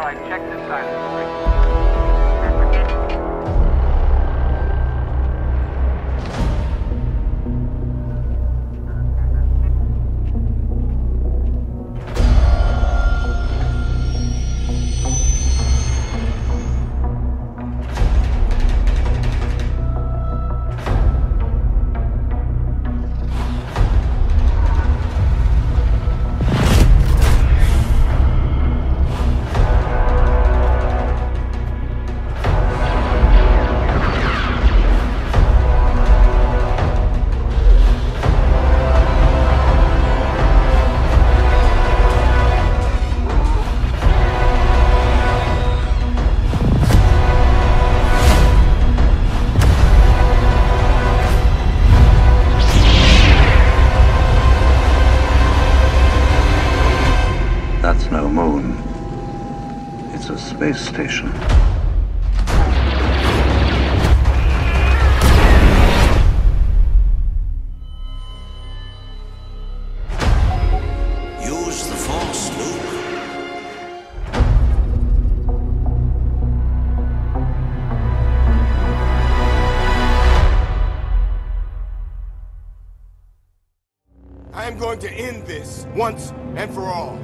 All right, check this silence. That's no moon. It's a space station. Use the Force, Luke. I am going to end this once and for all.